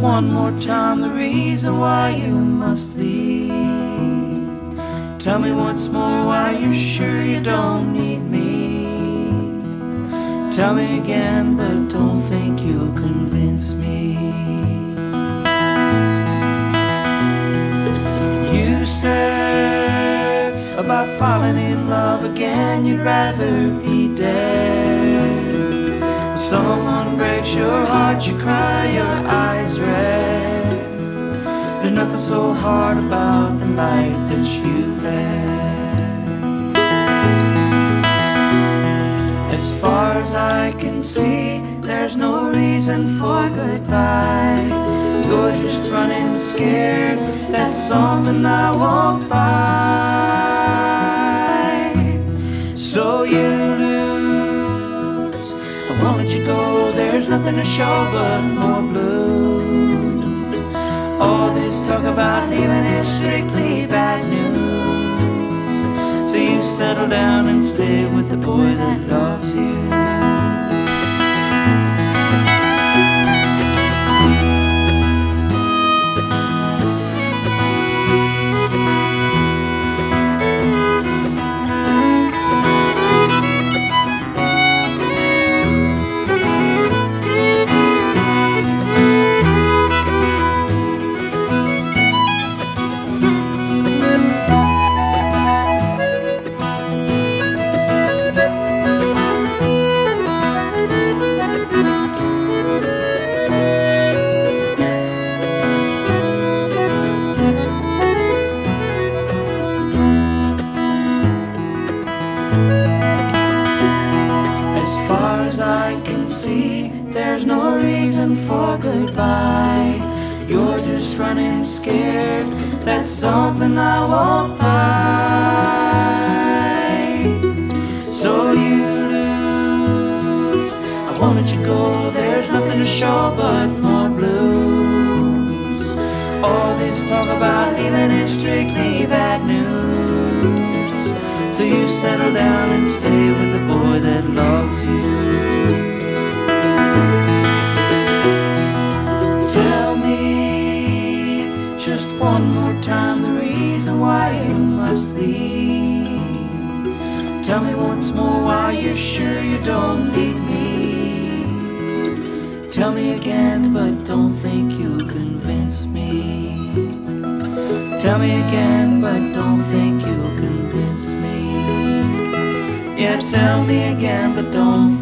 one more time the reason why you must leave. Tell me once more why you're sure you don't need me. Tell me again, but don't think you'll convince me. You said about falling in love again, you'd rather be dead. Someone breaks your heart, you cry, your eyes red. There's nothing so hard about the life that you led. As far as I can see, there's no reason for goodbye. You're just running scared, that's something I won't buy. So you won't let you go, there's nothing to show but more blue. All this talk about leaving is strictly bad news. So you settle down and stay with the boy that loves you. I can see, there's no reason for goodbye. You're just running scared, that's something I won't buy. So you lose, I won't let you go, there's nothing to show but more blues. All this talk about leaving is strictly bad news. So you settle down and stay time the reason why you must leave. Tell me once more why you're sure you don't need me. Tell me again, but don't think you'll convince me. Tell me again, but don't think you'll convince me. Yeah, tell me again, but don't